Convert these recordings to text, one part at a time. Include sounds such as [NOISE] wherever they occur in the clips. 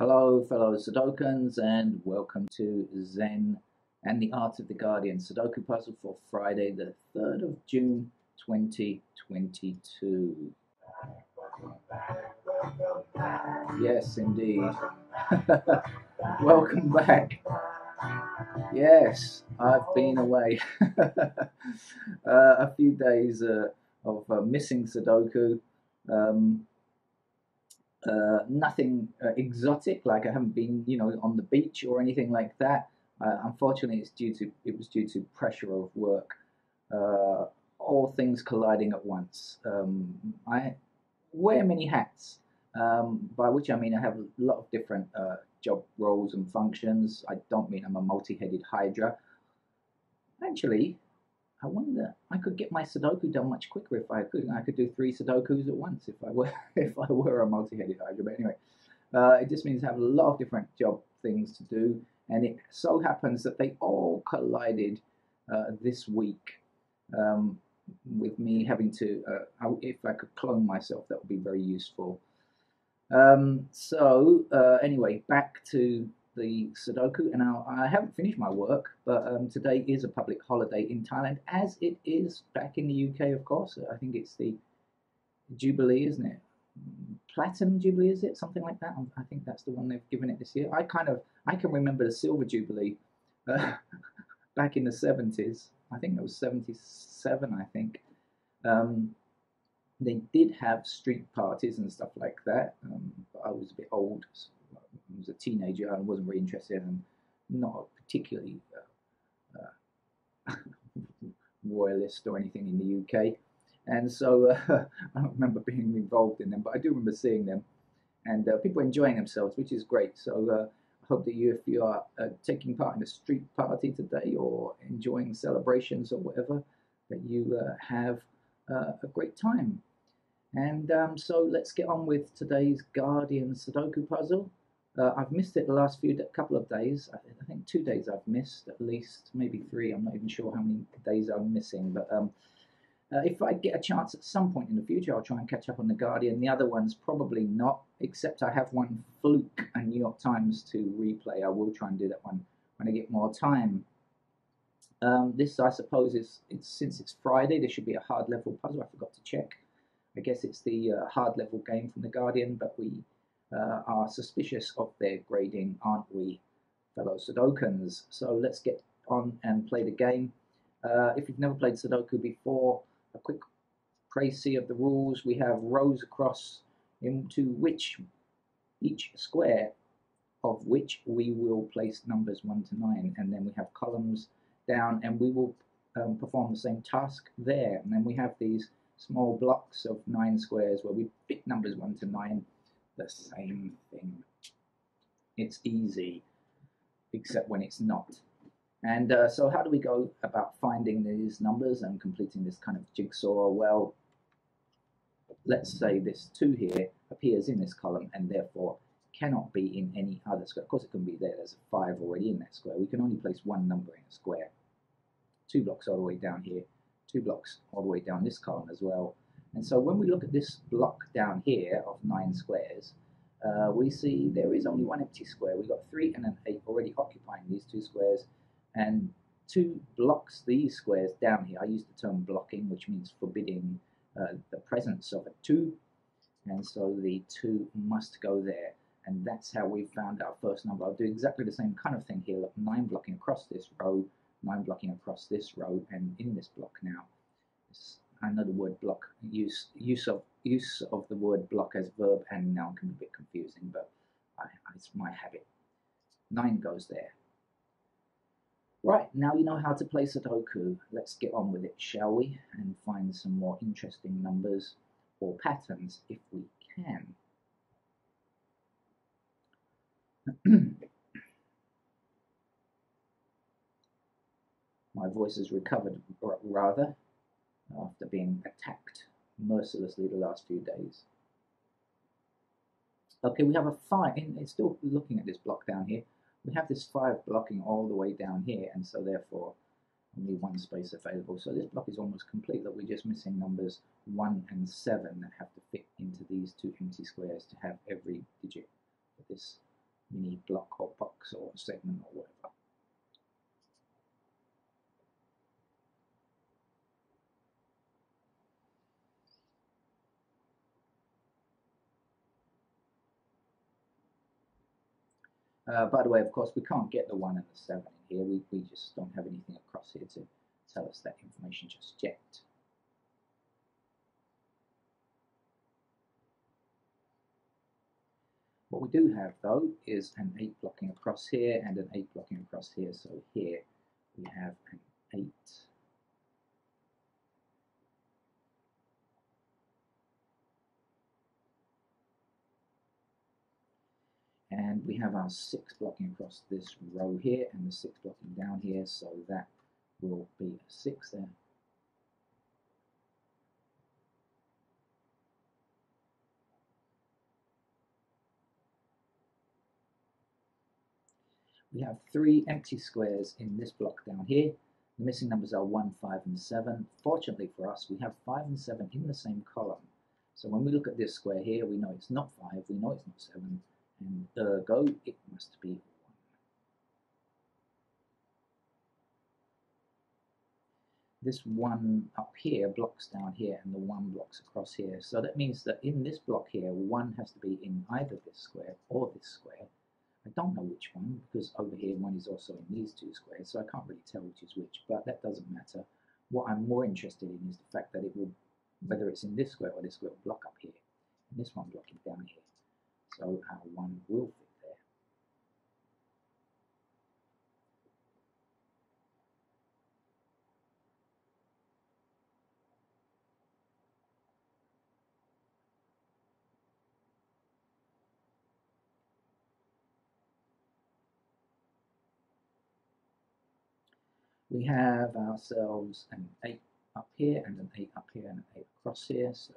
Hello, fellow Sudokans, and welcome to Zen and the Art of the Guardian Sudoku puzzle for Friday, the 3rd of June 2022. Yes, indeed. [LAUGHS] welcome back. Yes, I've been away. [LAUGHS] uh, a few days uh, of uh, missing Sudoku. Um, uh, nothing uh, exotic, like I haven't been, you know, on the beach or anything like that. Uh, unfortunately, it's due to it was due to pressure of work, uh, all things colliding at once. Um, I wear many hats, um, by which I mean I have a lot of different uh, job roles and functions. I don't mean I'm a multi-headed hydra. Actually, I wonder I could get my Sudoku done much quicker if I could. I could do three Sudokus at once if I were [LAUGHS] if I were a multi-headed Hydra. But anyway, uh, it just means I have a lot of different job things to do, and it so happens that they all collided uh, this week. Um, with me having to, uh, if I could clone myself, that would be very useful. Um, so uh, anyway, back to the Sudoku, and now I haven't finished my work, but um, today is a public holiday in Thailand, as it is back in the UK, of course. I think it's the Jubilee, isn't it? Platinum Jubilee, is it? Something like that. I think that's the one they've given it this year. I kind of, I can remember the Silver Jubilee uh, [LAUGHS] back in the 70s. I think it was 77, I think. Um, they did have street parties and stuff like that, um, but I was a bit old, was a teenager and wasn't really interested and not particularly uh, uh, [LAUGHS] royalist or anything in the UK. And so uh, [LAUGHS] I don't remember being involved in them, but I do remember seeing them and uh, people enjoying themselves, which is great. So uh, I hope that you, if you are uh, taking part in a street party today or enjoying celebrations or whatever, that you have a great time. And um, so let's get on with today's Guardian Sudoku puzzle. Uh, I've missed it the last few couple of days. I, think two days I've missed at least, maybe three. I'm not even sure how many days I'm missing. But um, uh, if I get a chance at some point in the future, I'll try and catch up on the Guardian. The other ones probably not, except I have one fluke and New York Times to replay. I will try and do that one when I get more time. Um, this, I suppose, is it's, since it's Friday. There should be a hard level puzzle. I forgot to check. I guess it's the uh, hard level game from the Guardian, but we uh, are suspicious of their grading, aren't we, fellow Sudokans? So let's get on and play the game. Uh, if you've never played Sudoku before, a quick précis of the rules. We have rows across into which each square of which we will place numbers 1 to 9 and then we have columns down and we will um, perform the same task there and then we have these small blocks of 9 squares where we pick numbers 1 to 9 the same thing. It's easy, except when it's not. And uh, so how do we go about finding these numbers and completing this kind of jigsaw? Well, let's say this 2 here appears in this column and therefore cannot be in any other square. Of course it can be there, there's a 5 already in that square. We can only place one number in a square. Two blocks all the way down here, two blocks all the way down this column as well, and so when we look at this block down here of nine squares, uh, we see there is only one empty square. We've got three and an eight already occupying these two squares, and two blocks these squares down here. I use the term blocking, which means forbidding uh, the presence of a two, and so the two must go there. And that's how we found our first number. I'll do exactly the same kind of thing here. Look, nine blocking across this row, nine blocking across this row, and in this block now. This The word block use use of use of the word block as verb and noun can be a bit confusing, but I, it's my habit. Nine goes there. Right, now you know how to play Sudoku. Let's get on with it, shall we? And find some more interesting numbers or patterns if we can. [CLEARS THROAT] My voice has recovered, rather after being attacked mercilessly the last few days. Okay, we have a 5, it's still looking at this block down here, we have this 5 blocking all the way down here, and so therefore only one space available. So this block is almost complete, that we're just missing numbers 1 and 7 that have to fit into these two empty squares to have every digit of this mini block or box or segment or whatever. Uh, by the way, of course, we can't get the 1 and the 7 in here. We, we just don't have anything across here to tell us that information just yet. What we do have, though, is an 8 blocking across here and an 8 blocking across here. So here we have an 8 and we have our six blocking across this row here and the six blocking down here so that will be a six there. We have three empty squares in this block down here. The missing numbers are 1, 5 and 7 fortunately for us we have 5 and 7 in the same column. So when we look at this square here we know it's not 5 we know it's not 7 and ergo it must be 1. This 1 up here blocks down here and the 1 blocks across here. So that means that in this block here, 1 has to be in either this square or this square. I don't know which one because over here 1 is also in these two squares, so I can't really tell which is which, but that doesn't matter. What I'm more interested in is the fact that it will, whether it's in this square or this square, block up here, and this one blocking down here. So our one will fit there. We have ourselves an 8 up here and an 8 up here and an 8 across here, so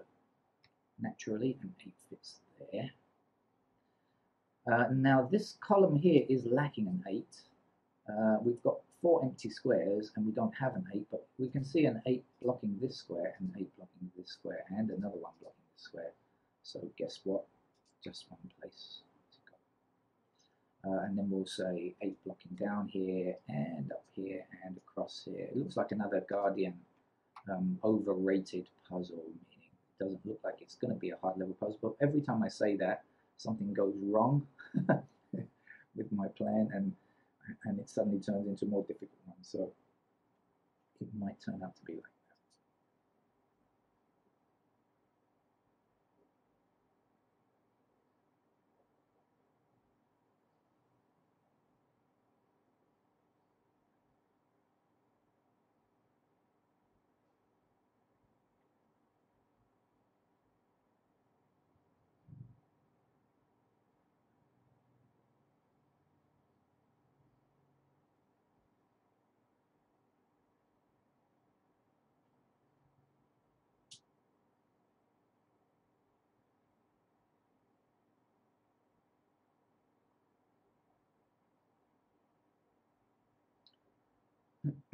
naturally an 8 fits there. Uh, now this column here is lacking an 8. Uh, we've got four empty squares and we don't have an 8, but we can see an 8 blocking this square and 8 blocking this square and another one blocking this square. So guess what? Just one place to go. Uh, and then we'll say 8 blocking down here and up here and across here. It looks like another Guardian um, overrated puzzle, meaning it doesn't look like it's going to be a high level puzzle, but every time I say that, something goes wrong [LAUGHS] with my plan and and it suddenly turns into a more difficult one. So it might turn out to be like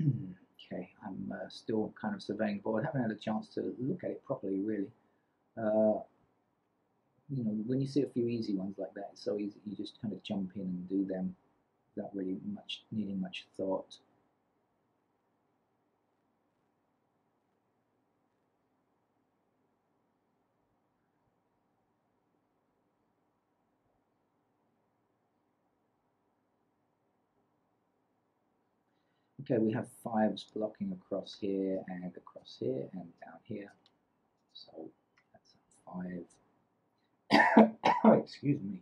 okay, I'm uh, still kind of surveying the board. I haven't had a chance to look at it properly, really. Uh, you know, when you see a few easy ones like that, it's so easy. You just kind of jump in and do them without really much needing much thought. Okay, we have fives blocking across here and across here and down here. So that's a five. [COUGHS] Excuse me.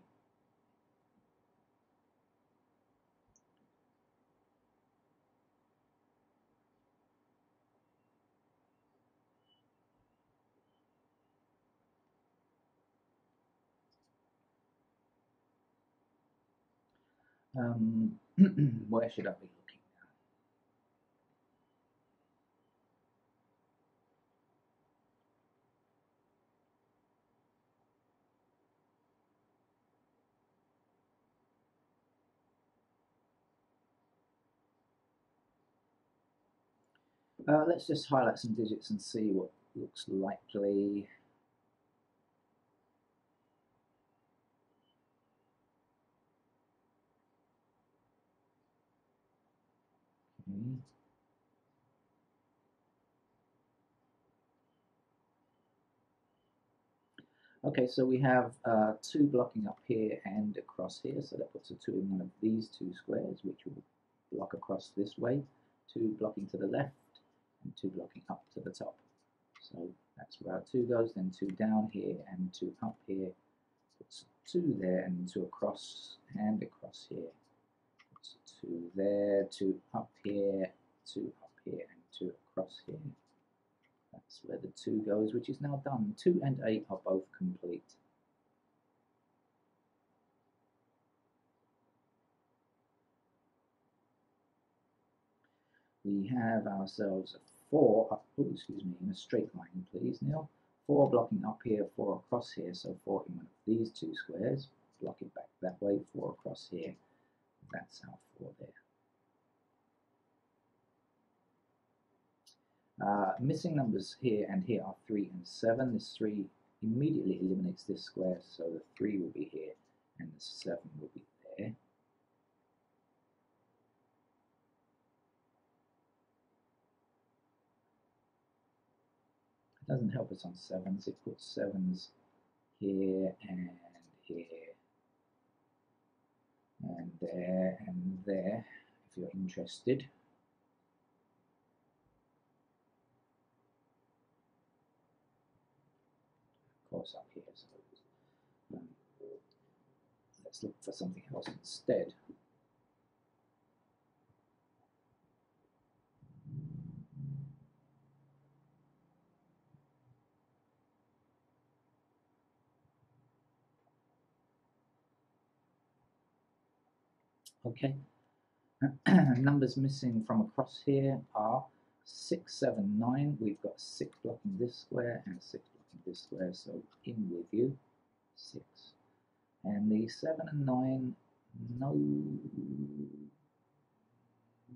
Um, [CLEARS THROAT] where should I be? Uh, let's just highlight some digits and see what looks likely. Okay. So we have uh, two blocking up here and across here, so that puts a two in one of these two squares, which will block across this way, two blocking to the left, and 2 blocking up to the top. So that's where our 2 goes, then 2 down here and 2 up here, puts 2 there and 2 across and across here. Puts 2 there, 2 up here, 2 up here, and 2 across here. That's where the 2 goes, which is now done. 2 and 8 are both complete. We have ourselves 4 up, oh, excuse me, in a straight line, please, Neil. 4 blocking up here, 4 across here, so 4 in one of these two squares. Block it back that way, 4 across here. That's our 4 there. Uh, missing numbers here and here are 3 and 7. This 3 immediately eliminates this square, so the 3 will be here and the 7 will be there. Doesn't help us on 7s, it puts 7s here and here and there and there if you're interested. Of course up here. So um, let's look for something else instead. Okay, [CLEARS THROAT] numbers missing from across here are 6, 7, 9. We've got 6 blocking this square and 6 blocking this square, so in with you, 6. And the 7 and 9, no,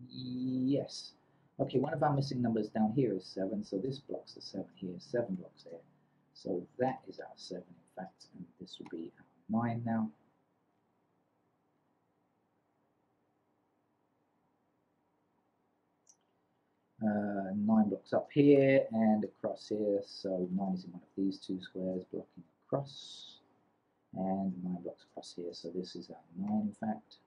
yes. Okay, one of our missing numbers down here is 7, so this blocks the 7 here, 7 blocks there. So that is our 7 in fact, and this will be our 9 now. Uh, 9 blocks up here and across here, so 9 is in one of these two squares blocking across, and 9 blocks across here, so this is our 9 in fact.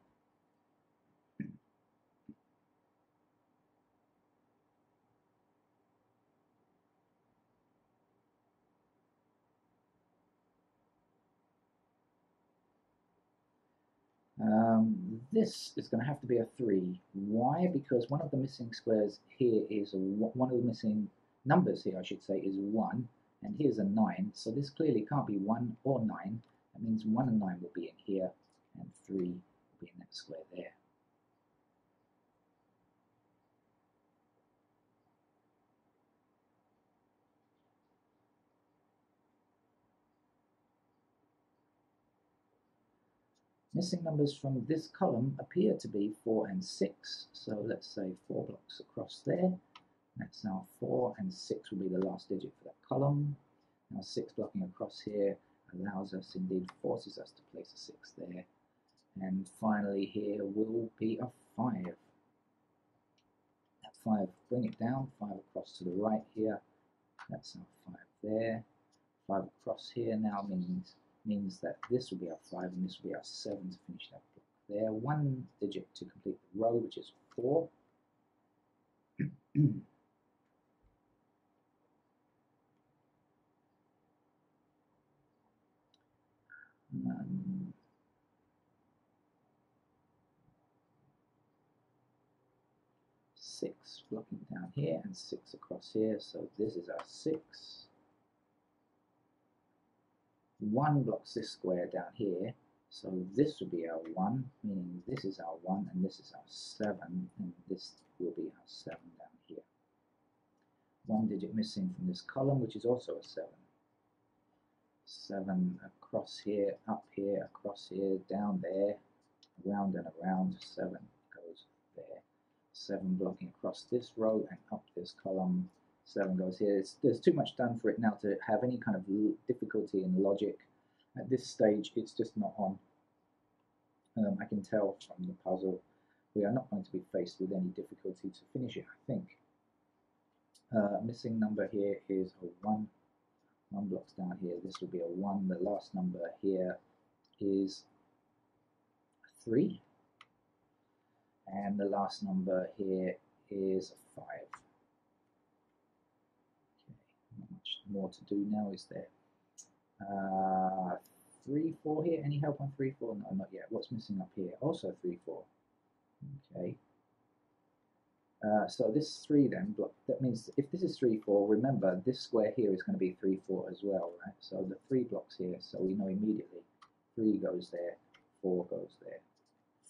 Um, this is going to have to be a 3. Why? Because one of the missing squares here is, one of the missing numbers here, I should say, is 1, and here's a 9, so this clearly can't be 1 or 9. That means 1 and 9 will be in here, and 3 will be in that square there. Missing numbers from this column appear to be 4 and 6. So let's say 4 blocks across there. That's now 4 and 6 will be the last digit for that column. Now 6 blocking across here allows us, indeed forces us to place a 6 there. And finally here will be a 5. That 5, bring it down, 5 across to the right here. That's our 5 there. 5 across here now means means that this will be our 5 and this will be our 7 to finish that block there. One digit to complete the row, which is 4. [CLEARS THROAT] um, six blocking down here and six across here so this is our six 1 blocks this square down here, so this will be our 1, meaning this is our 1 and this is our 7, and this will be our 7 down here. One digit missing from this column, which is also a 7. 7 across here, up here, across here, down there, around and around, 7 goes there. 7 blocking across this row and up this column, 7 goes here. It's, there's too much done for it now to have any kind of difficulty in logic. At this stage, it's just not on. Um, I can tell from the puzzle we are not going to be faced with any difficulty to finish it, I think. Uh, missing number here is a 1. One blocks down here, this will be a 1. The last number here is 3. And the last number here is 5. Okay, not much more to do now, is there? Uh, 3, 4 here. Any help on 3, 4? No, not yet. What's missing up here? Also 3, 4. Okay. Uh, so this 3 then, that means if this is 3, 4, remember this square here is going to be 3, 4 as well, right? So the 3 blocks here, so we know immediately 3 goes there, 4 goes there,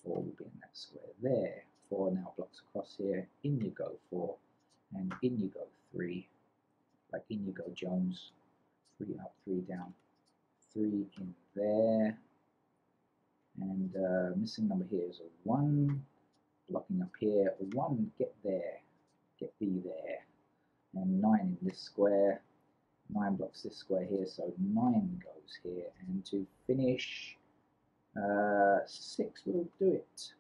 4 will be in that square there. 4 now blocks across here, in you go 4, and in you go 3, like in you go Jones, 3 up, 3 down, 3 in there, and uh, missing number here is a 1, blocking up here, 1, get there, get thee there, and 9 in this square, 9 blocks this square here, so 9 goes here, and to finish, uh, 6 will do it.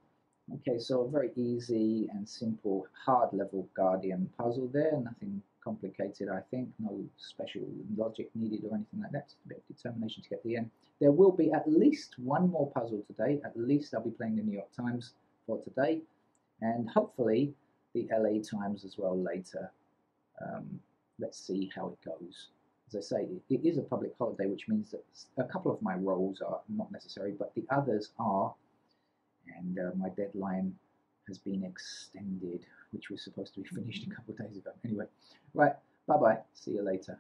Okay, so a very easy and simple hard level Guardian puzzle there, nothing complicated I think, no special logic needed or anything like that, a bit of determination to get the end. There will be at least one more puzzle today, at least I'll be playing the New York Times for today, and hopefully the LA Times as well later. Um, let's see how it goes. As I say, it is a public holiday, which means that a couple of my roles are not necessary, but the others are and uh, my deadline has been extended, which was supposed to be finished a couple of days ago. Anyway, right, bye bye. See you later.